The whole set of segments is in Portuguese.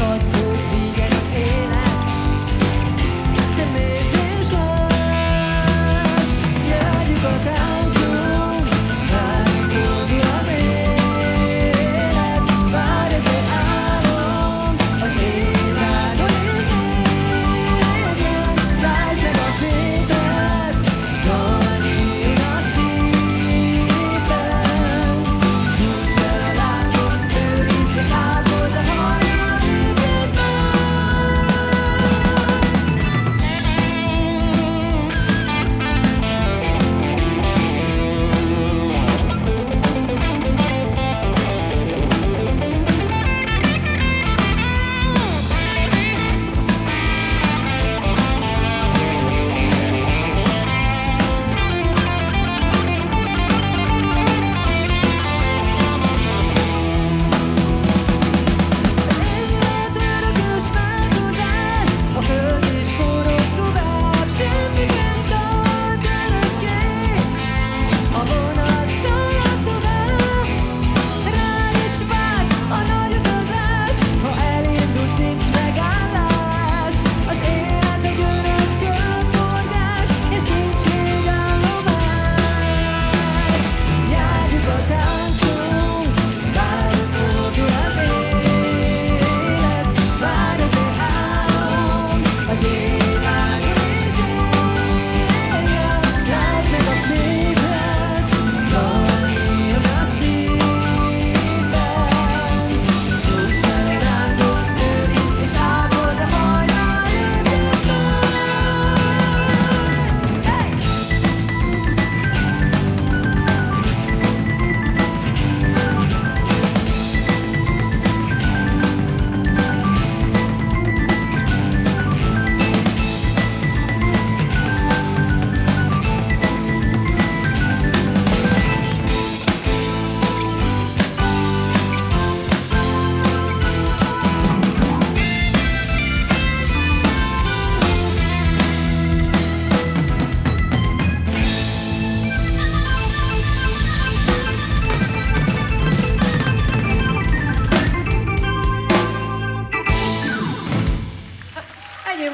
错。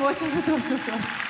Muchas otras cosas.